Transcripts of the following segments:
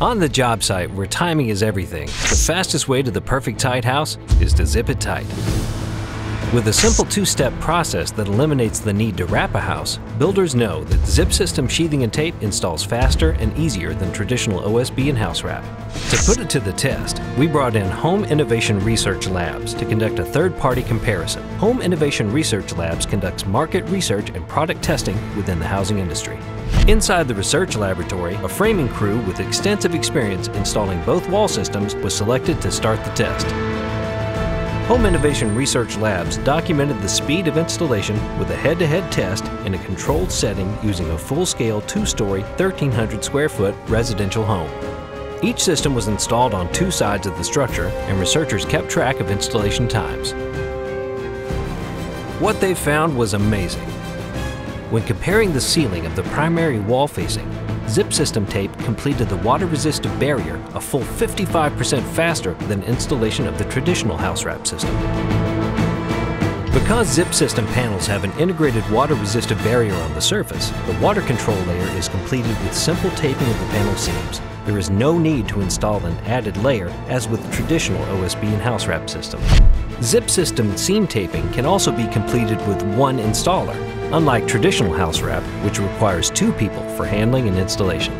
On the job site, where timing is everything, the fastest way to the perfect tight house is to zip it tight. With a simple two-step process that eliminates the need to wrap a house, builders know that Zip System sheathing and tape installs faster and easier than traditional OSB and house wrap. To put it to the test, we brought in Home Innovation Research Labs to conduct a third-party comparison. Home Innovation Research Labs conducts market research and product testing within the housing industry. Inside the research laboratory, a framing crew with extensive experience installing both wall systems was selected to start the test. Home Innovation Research Labs documented the speed of installation with a head-to-head test in a controlled setting using a full-scale two-story, 1,300 square foot residential home. Each system was installed on two sides of the structure and researchers kept track of installation times. What they found was amazing. When comparing the sealing of the primary wall facing, Zip System tape completed the water-resistive barrier a full 55% faster than installation of the traditional house wrap system. Because Zip System panels have an integrated water-resistive barrier on the surface, the water control layer is completed with simple taping of the panel seams. There is no need to install an added layer as with traditional OSB and house wrap system. Zip System seam taping can also be completed with one installer, unlike traditional house wrap, which requires two people for handling and installation.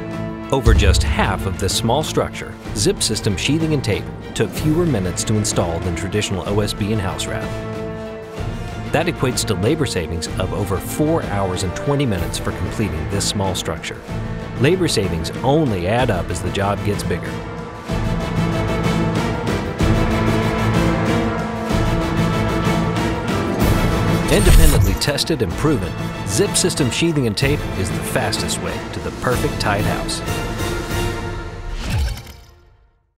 Over just half of this small structure, Zip System sheathing and tape took fewer minutes to install than traditional OSB and house wrap. That equates to labor savings of over 4 hours and 20 minutes for completing this small structure. Labor savings only add up as the job gets bigger. Independently tested and proven, Zip System sheathing and tape is the fastest way to the perfect tight house.